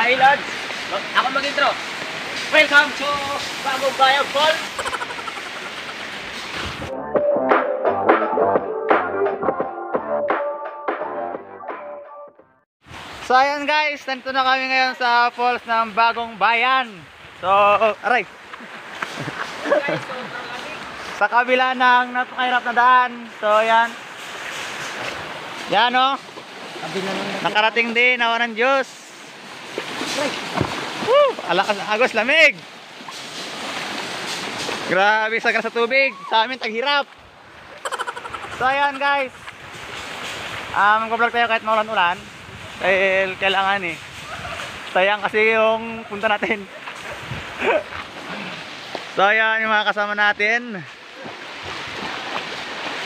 Hi, Lord. Ako mag-intro. Welcome to Bagong Bayan Fall. So ayan guys, nandito na kami ngayon sa falls ng Bagong Bayan. So, aray. Sa kabila ng napakahirap na daan. So ayan. Yan o. Nakarating din, awa ng Diyos. Woo! Alakas ng agos, lamig. Grabe sa sa tubig. Sa amin, taghirap. So ayan guys. Um, mag-vlog tayo kahit maulan-ulan. Dahil kailangan eh. Sayang kasi yung punta natin. so ayan yung mga kasama natin.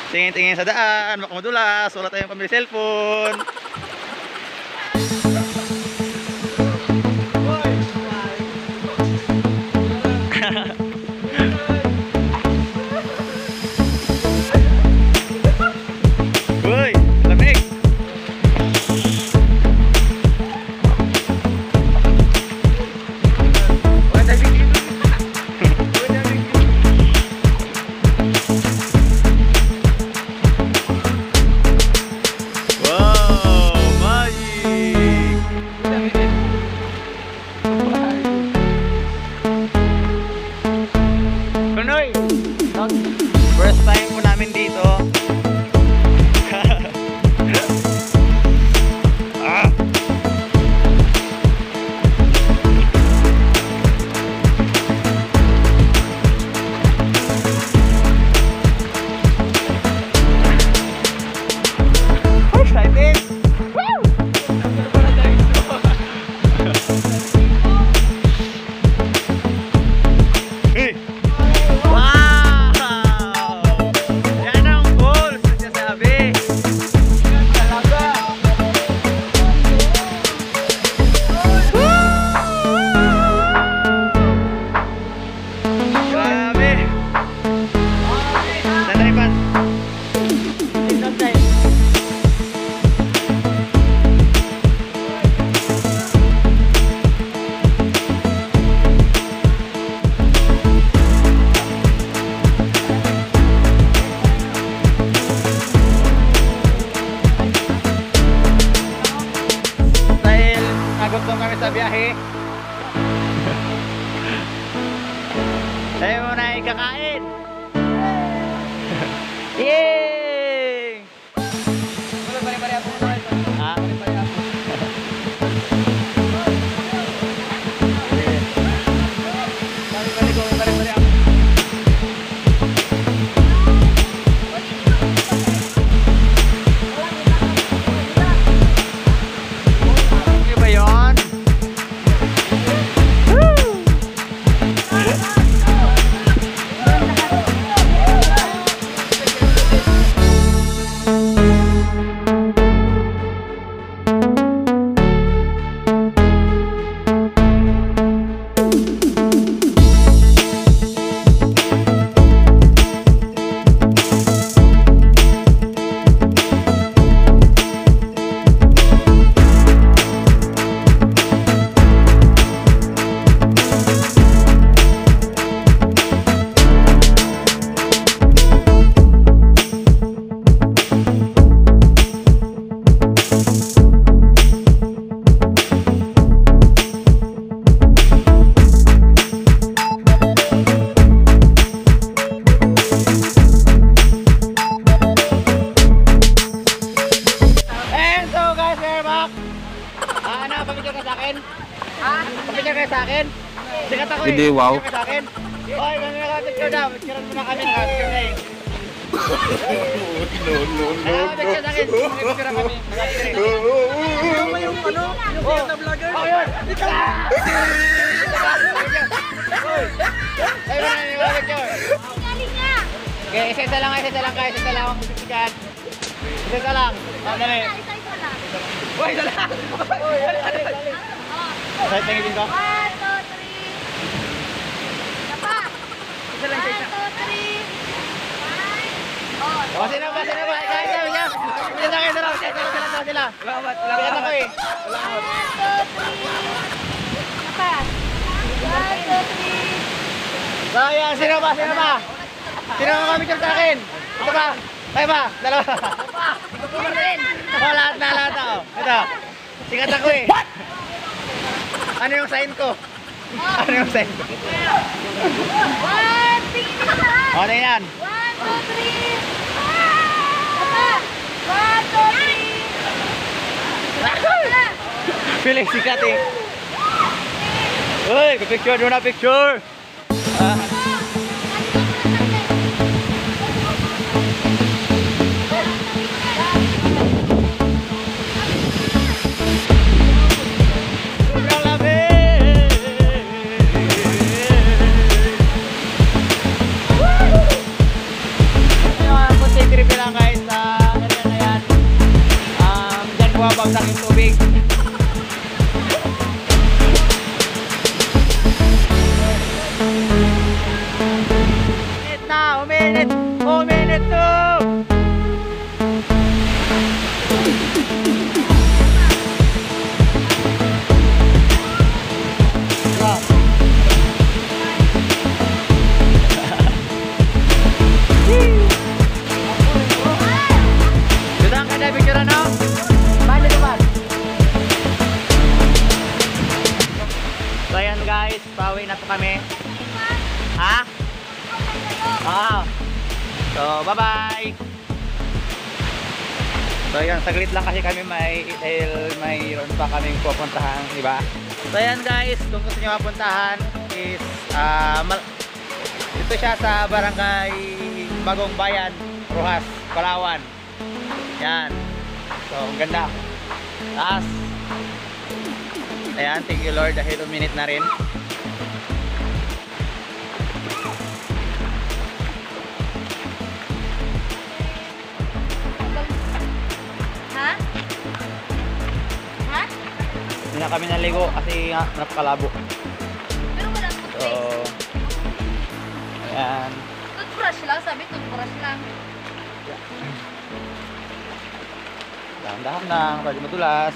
Tingin-tingin sa daan, baka madulas, wala tayong pambili cellphone. Ikakain. Yay! Pamilya ka sa akin? Ha? Pamilya ka sa akin? Sikat ako eh. Hindi, wow. Pamilya ka sa akin? Oy, kami nakapicture daw. Picturean mo na kami, nakapicture na eh. No, no, picture sa akin? Picture kami. Ano ba yung ano? Yung Oh, na vlogger? oh, yun. Oy, tayo mo na yung picture. Okay, isa-isa lang, isa-isa lang guys. Isa lang ang pipicturean. Isa-isa lang. Oh, dali. Uy, dala! Uy, dala! Kahit tingin ko? 1, 2, 3! Tapa! Isa lang, isa. 1, 2, 3! Oh, sino ba? Sino ba? Ikaw, ikaw, ikaw! Sino na kayo sila? Sino na sila? Sila? Salamat! Salamat! Salamat! Salamat! Salamat! Salamat! Salamat! Salamat! Sino ba? Sino ba? Sino ba kami sa akin? Ito ba? Kayo ba? Dalawa. Oh, lahat na, lahat na. Oh. Ito. Sikat ako eh. What? Ano yung sign ko? Ano yung sign ko? One, tingin ka lahat. Ano yan? One, two, three. Apa? One, two, three. Feeling sikat eh. Uy, picture muna picture. Yung tubig. Bye-bye. So, ayan, saglit lang kasi kami may dahil mayroon pa kaming pupuntahan, di ba? So, ayan guys, kung gusto niyo mapuntahan is mal- dito siya sa barangay Bagong Bayan, Rojas, Palawan. Yan. So, ang ganda. Taas. Ayan, thank you Lord dahil uminit na rin. Na kami naligo kasi nga napakalabo. Pero wala So, toothpaste. ayan. Toothbrush lang, sabi toothbrush lang. Dahan-dahan lang, pwede madulas.